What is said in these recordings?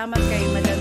salamat kay Madam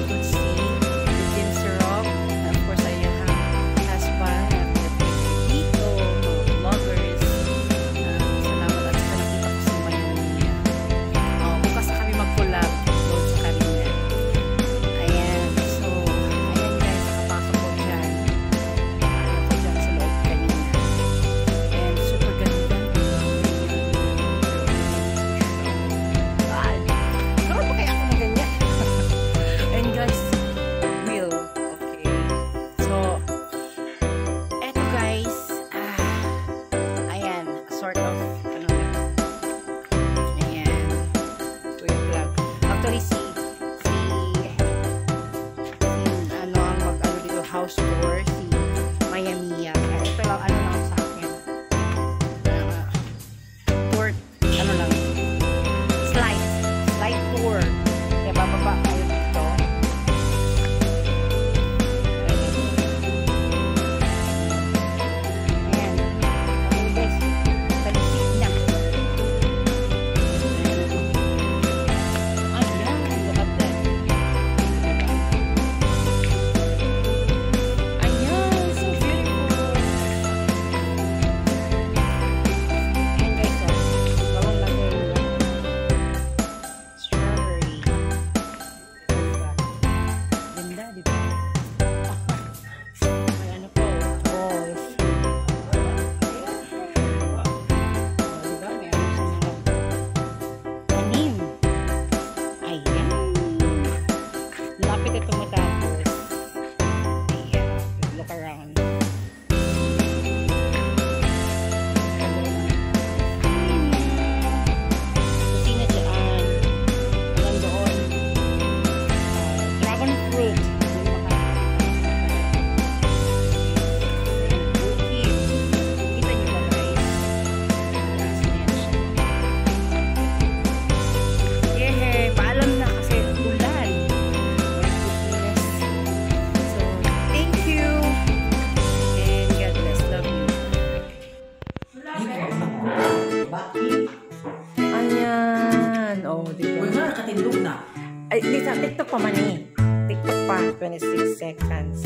Oh, di ba? Uy, nga, nakatindog na. Ay, di sa TikTok pa man eh. TikTok pa. 26 seconds.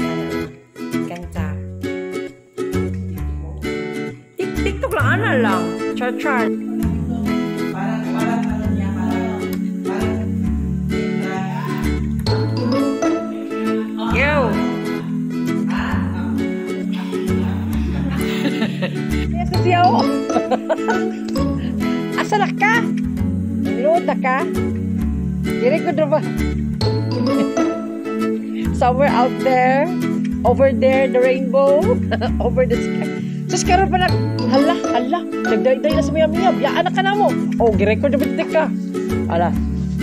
Kanta. Tik TikTok lang. Ano lang? Char-char. Parang, parang, ano niya, parang, parang, Yo! Yes, siyaw. Na ka? Ka? Diri ko ba? Somewhere out there, over there, the rainbow, over the sky. Sus, karon pa nag, hala, hala, nagday-day na sa miya miya, biyaan na ka na mo. Oh, girecord bitik ka. Ala,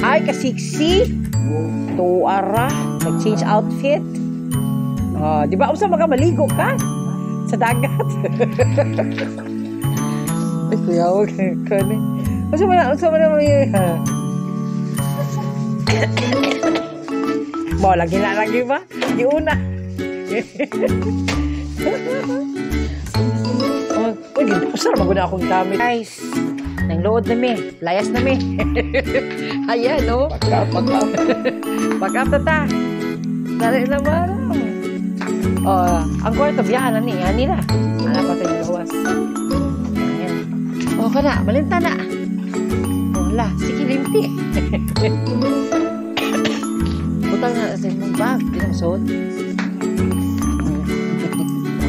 ay, kasiksi. Tuara, nag-change outfit. Ah, di ba, usa maga maligo ka? Sa dagat. Ay, kuya, huwag ka Usa mo na, usa mo na mo yun. Mo, lagi na lagi ba? Di una. Oh, Uy, ganda. Usar, maguna akong gamit. Guys, nang load na mi. Layas na mi. Ayan, no? pagka, pagka. Back up na ta. Dali na ba? Oh, ang kwarto, biyahan na ni. Ani na. Anak ko tayo gawas. Ayan. Oh, ka na. Malinta na. Oh, la. Sige, limti. Butang na sa imong bag. Di na masuot.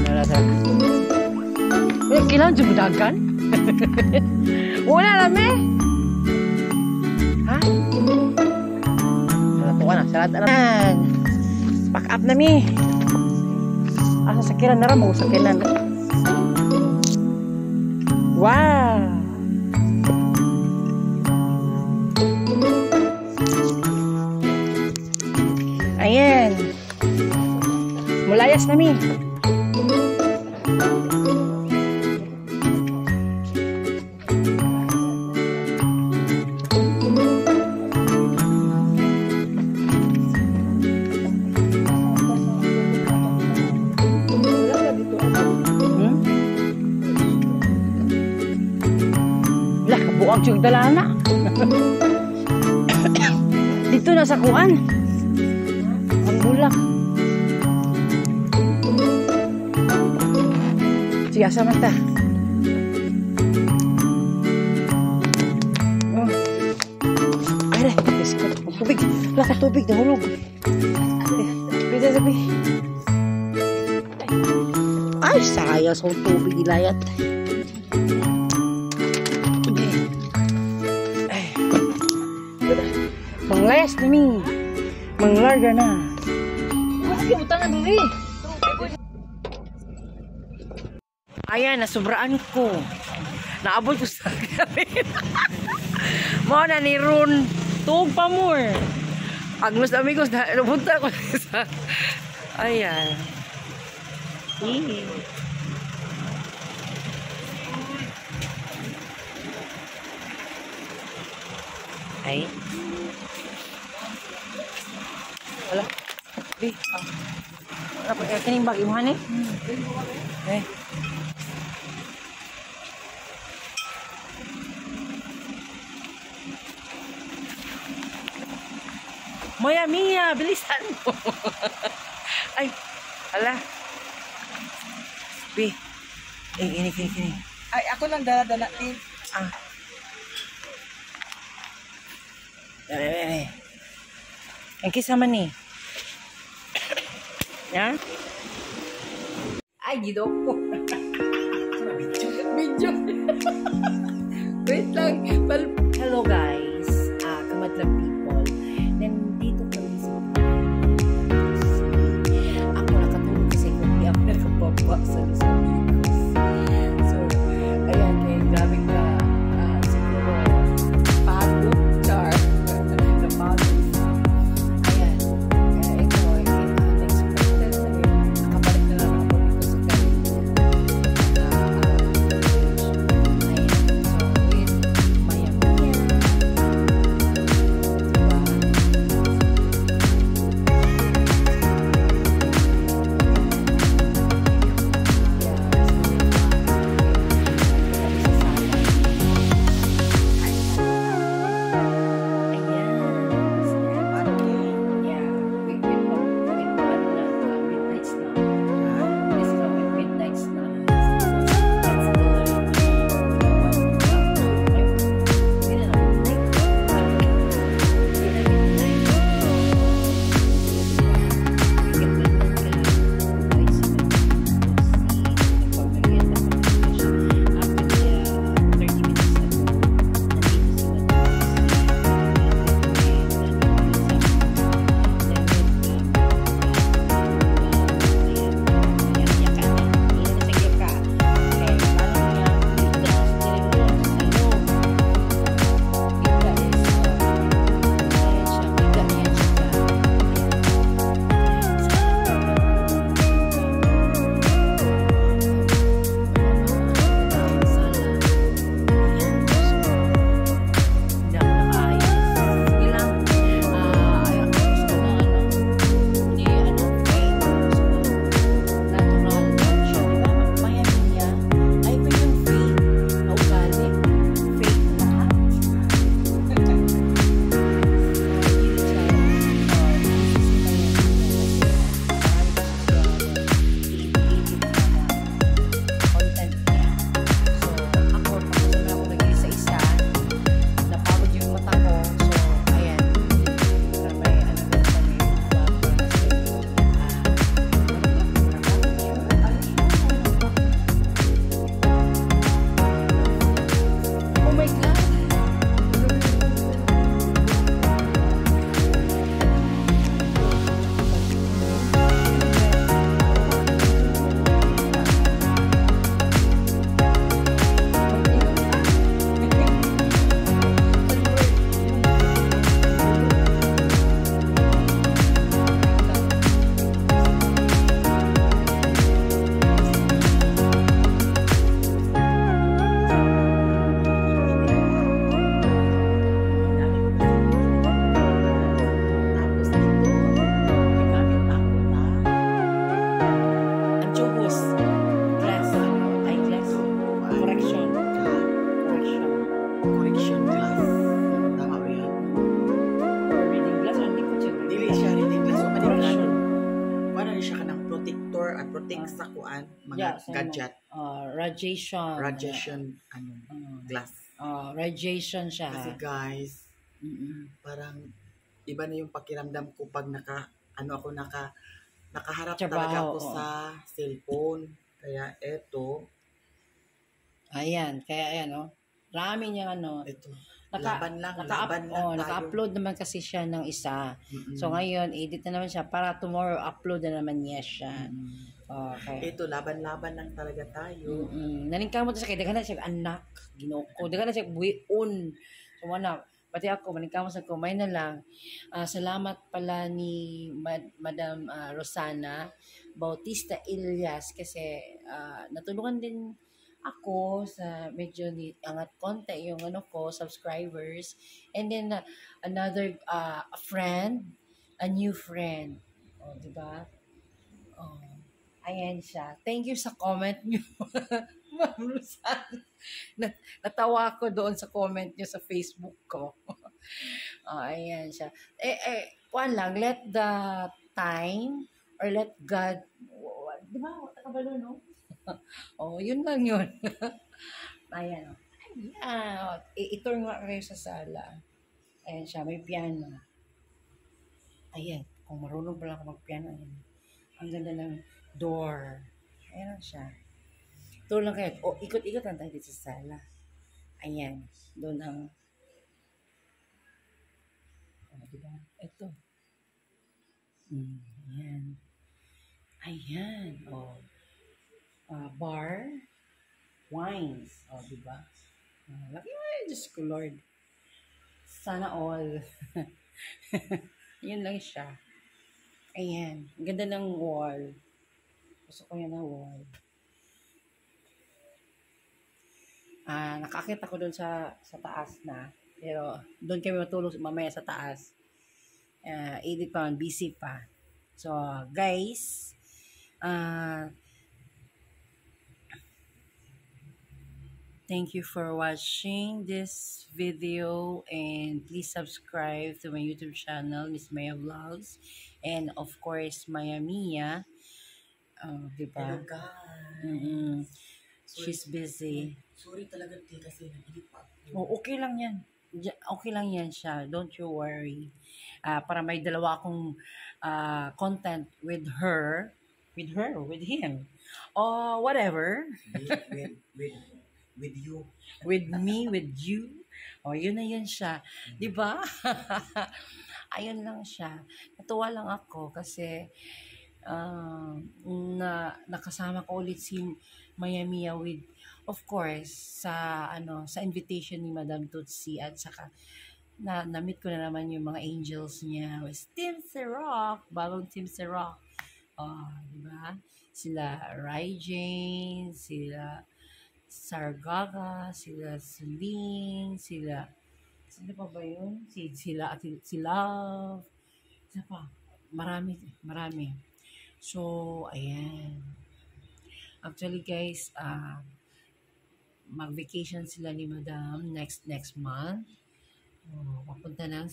Wala na sa... Uy, kailangan dyan mo dagan? Wala na, me. Ha? Natuwa na. Salat na. Ayan. Pack up na, mi. Asa sakiran na ramo, sakiran na. Wow! Come here. Hmm? Buang cugdala na. Dito na sa kuan. Sige, asa man ta? Oh. Ay, biskot. Ang tubig. Wala ka tubig. Nahulog. Bisa sabi. Ay, sayang sa tubig ilayat. Ay. Manglayas ni Mi. Manglarga na. Ayan, nasubraan ko. Naabot ko sa gabi. Mo na ni Ron. Tuog pa more. Agnos amigos na napunta ko sa Ayan. Eh. Ay. Wala. Di. Ah. Wala pa. Eh, kining bag. Imuhan eh. Eh. Maya Mia, bilisan mo. Ay, ala. Bi. Eh, ini, kini, kini. Ay, ako lang dala-dala din. Ah. Eh, eh, eh. Ang kisama ni. Ya? Ay, gido ko. Video. Wait lang. Pal- Watson's Uh, radiation. radiation ano Uh, glass. uh, radiation siya. Kasi guys, Mm-mm. parang iba na yung pakiramdam ko pag naka ano ako naka nakaharap Trabaho, talaga ako sa cellphone. Kaya eto, Ayan, kaya ayan, oh. Rami niyang ano. eto. Naka, laban lang, naka, laban lang oh, tayo. naka-upload naman kasi siya ng isa. Mm-mm. So ngayon, edit na naman siya para tomorrow upload na naman niya siya. Mm. Okay. Ito, laban-laban lang talaga tayo. Mm-mm. Naningkang mo to sa kay dagan na siya anak, Ginoo ko. Na siya buhion. So wala, pati ako maningkang mo sa kumay na lang. Ah, salamat pala ni Mad- Madam ah, Rosana Bautista Ilyas kasi ah, natulungan din ako sa medyo ni angat konti yung ano ko subscribers and then ah, another a friend a new friend oh di ba ayan siya thank you sa comment niyo Ma'am Rosan. Nat- natawa ko doon sa comment niyo sa Facebook ko. oh, ayan siya. Eh, eh, kuan lang, let the time or let God, di ba? Wata ka ba doon, no? oh, yun lang yun. ayan. oh. Ayan. oh. I- itur nga kayo sa sala. Ayan siya, may piano. Ayan, kung marunong pala ako mag-piano, ayan. Ang ganda ng door. Ayan lang siya. Doon lang kayo. O, ikot-ikot lang tayo dito sa sala. Ayan. Doon ang... O, diba? Ito. Mm, ayan. Ayan. O. Ah, bar. Wines. O, diba? Uh, laki mo yun. Diyos ko, Lord. Sana all. Yun lang siya. Ayan. Ganda ng wall. Gusto ko yan na wall. Ah, nakakit ako doon sa sa taas na. Pero doon kami matulog mamaya sa taas. Ah, edit pa, busy pa. So, guys, ah Thank you for watching this video and please subscribe to my YouTube channel, Miss Maya Vlogs. And of course, Maya Mia. Oh, di ba? Hello guys. Mm-mm. She's busy. Sorry talaga te kasi nag-edit pa ako. Oh, okay lang yan. Okay lang yan siya. Don't you worry. Ah, para may dalawa akong ah, content with her. With her, with him. Or whatever. with, with, with, with you. With me, with you. O, yun na yan siya. Di ba? Ayun lang siya. Natuwa lang ako kasi ah, na nakasama ko ulit si Mayamia with of course sa ano sa invitation ni Madam Tutsi at saka na na-meet ko na naman yung mga angels niya with Team Rock, bagong Team Rock. Oh, di ba? Sila Rai Jane, sila Sargaga, sila Celine, sila sila pa ba yun? Si, sila, si Love, sila pa. Marami, marami. So, ayan. Actually, guys, ah mag-vacation sila ni Madam next next month. Oh, papunta ng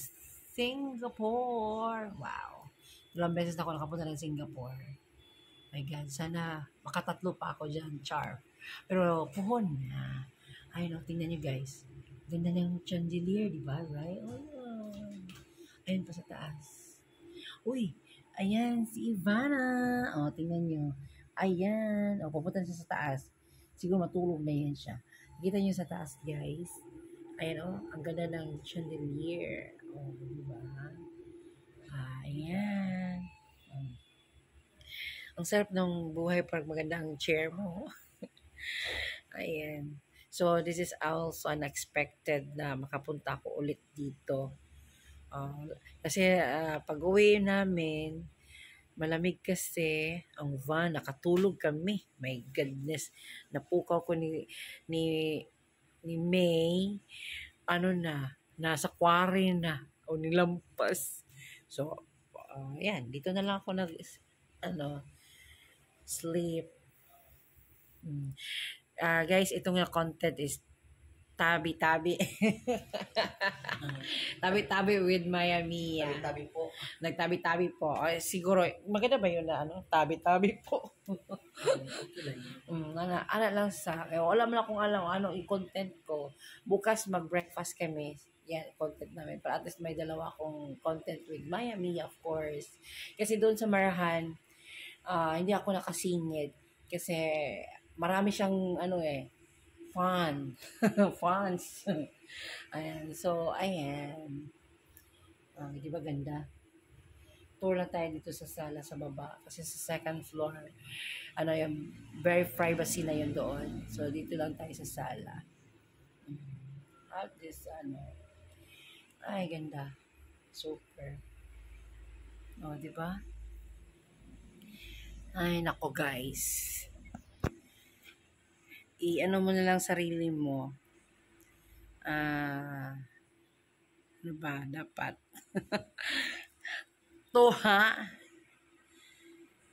Singapore. Wow. Ilang beses na ako nakapunta ng Singapore. My God, sana makatatlo pa ako dyan, char. Pero puhon na. Ayun, oh, tingnan nyo guys. Ganda ng chandelier, di ba? Right? Oh. Ayun pa sa taas. Uy, ayan, si Ivana. O, oh, tingnan nyo. Ayan. O, oh, pupunta siya sa taas. Siguro matulog na yan siya. Kita nyo sa taas, guys. Ayan, oh. Ang ganda ng chandelier. O, oh, di ba? Ayan. Oh. Ang sarap ng buhay pag maganda ang chair mo. Ayan. So, this is also unexpected na makapunta ako ulit dito. Uh, kasi uh, pag uwi namin, malamig kasi ang van, nakatulog kami. My goodness. Napukaw ko ni, ni, ni May. Ano na, nasa quarry na. O nilampas. So, uh, yan. Dito na lang ako nag, ano, sleep. Mm. Uh, guys, itong content is tabi-tabi. tabi-tabi with Maya Mia. Tabi po. Nagtabi-tabi po. Ay, siguro, maganda ba yun na ano? Tabi-tabi po. Yun. Mm, ana, ana lang sa akin. Wala mo lang kung alam ano i-content ko. Bukas mag-breakfast kami. Yan, content namin. Para at least may dalawa akong content with Maya Mia, of course. Kasi doon sa Marahan, ah, hindi ako nakasingit. Kasi marami siyang ano eh, fun. Fans. ayan. So, ayan. Ah, di ba ganda? Tour lang tayo dito sa sala sa baba. Kasi sa second floor, ano yung very privacy na yun doon. So, dito lang tayo sa sala. At this, ano, ay, ganda. Super. O, di ba? Ay, nako guys. I-ano mo na lang sarili mo. Ah, ano ba? Dapat. to ha?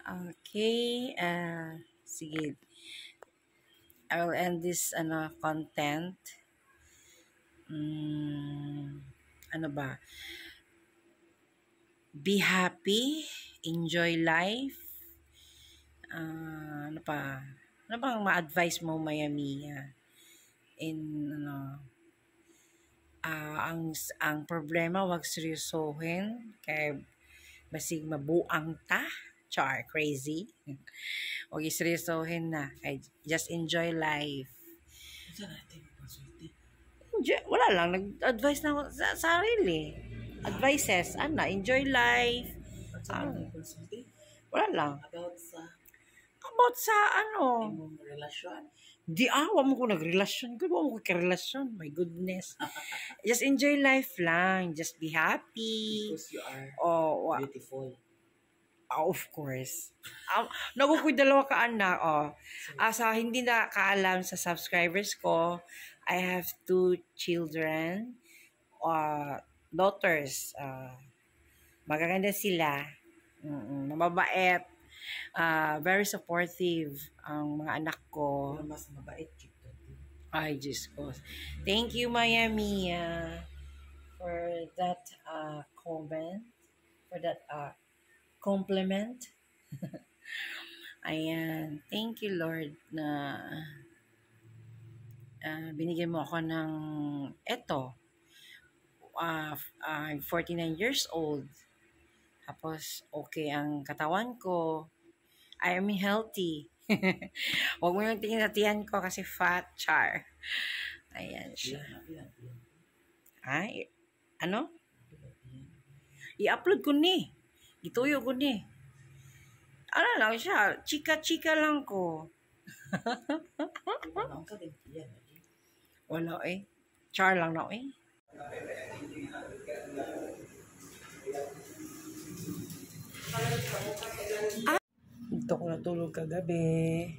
Okay. ah sige. I will end this ano, content. Mm, ano ba? Be happy. Enjoy life. Ah, ano pa? Ano bang ma-advise mo, Maya Mia? In, ano, ah, ang, ang problema, wag seryosohin. Kaya, basig mabuang ta. Char, crazy. Huwag iseryosohin na. Kaya, just enjoy life. Saan natin pasulti? Enjoy, wala lang, nag-advise na ako sa sarili. Advices, ano, enjoy life. Saan Ah. natin pasulti? Wala lang. About sa About sa ano, imong relasyon. di ah, wala mo ko nagrelasyon. Good, mo ko karelasyon. My goodness. Just enjoy life lang. Just be happy. Because you are Oh, wa- beautiful. ah, of course. Um, Nagukoy dalawa ka anak. Oh. Ah, sa hindi na kaalam sa subscribers ko, I have two children, uh, daughters. Uh, magaganda sila. Mm-mm, mababait. Ah, very supportive ang mga anak ko. Mas mabait. Ay, Diyos ko. Thank you, Maya Mia, for that uh, comment, for that uh, compliment. Ayan. Thank you, Lord, na uh, binigyan mo ako ng eto. Uh, I'm 49 years old. Tapos, okay ang katawan ko. I am healthy. Huwag mo yung tingin sa tiyan ko kasi fat char. Ayan siya. Ay, ano? I-upload ko ni. Ituyo ko ni. Ano lang siya, chika-chika lang ko. Wala eh. Char lang na eh. Ah! Dito ko natulog kagabi.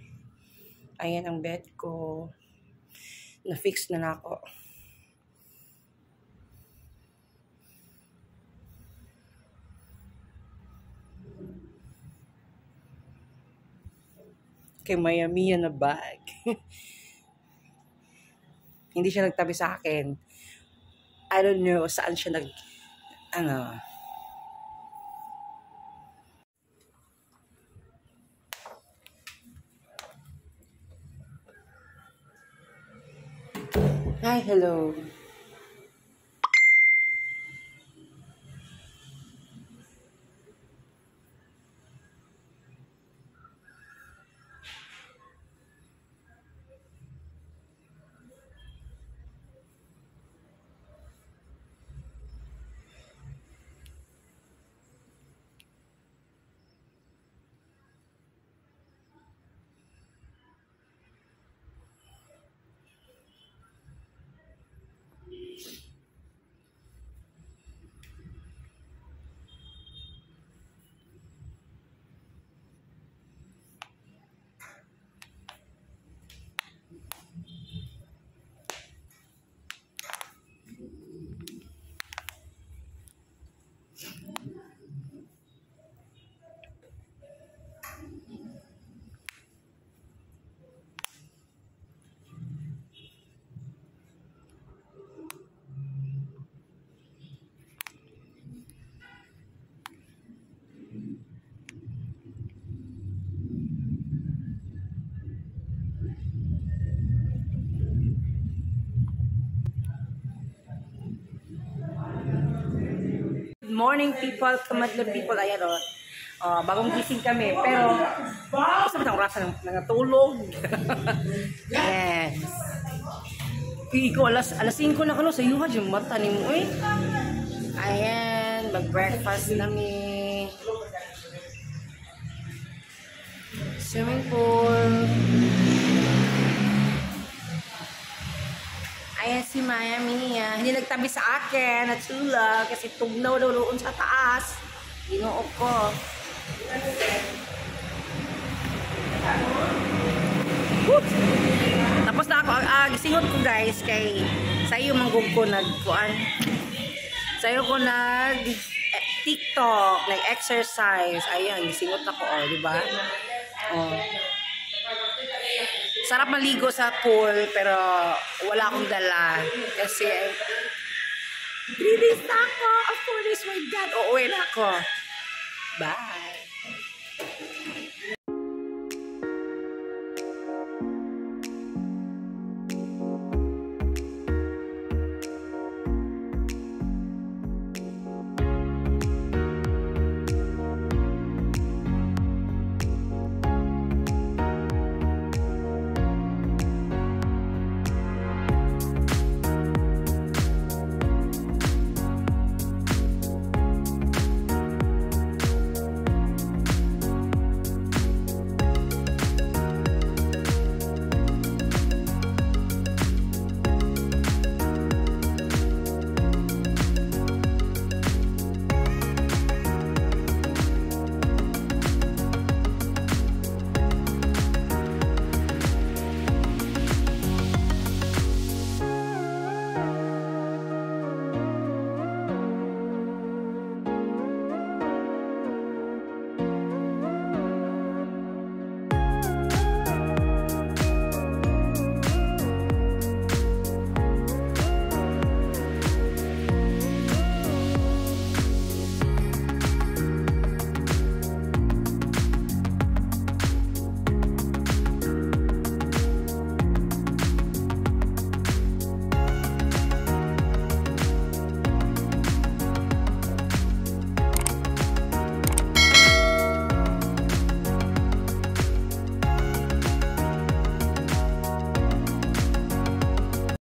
Ayan ang bed ko. Na-fix na na ako. Kay Miami yan na bag. Hindi siya nagtabi sa akin. I don't know saan siya nag... Ano... Hi, hello. Morning people, kamadlang people. Ayan o. Oh, bagong gising kami. Pero, gusto mo na orasan ng nangatulog. yes. Iko, alas, alas 5 na kano sa iyo ha, yung mata ni mo eh. Ayan, mag-breakfast nami. Swimming pool. Si Maya Mia. Hindi nagtabi sa akin at sula kasi tugnaw daw doon sa taas. Ginoo ko. Woo! Tapos na ako, ah, gisingot ko guys kay sa iyo manggug ko nagkuan. Sa iyo ko nag eh, TikTok, nag exercise. Ayan, gisingot ako, oh, di ba? Oh. Sarap maligo sa pool pero wala akong dala kasi 3 days na ako. Of course, my God. Uuwi na ako. Bye.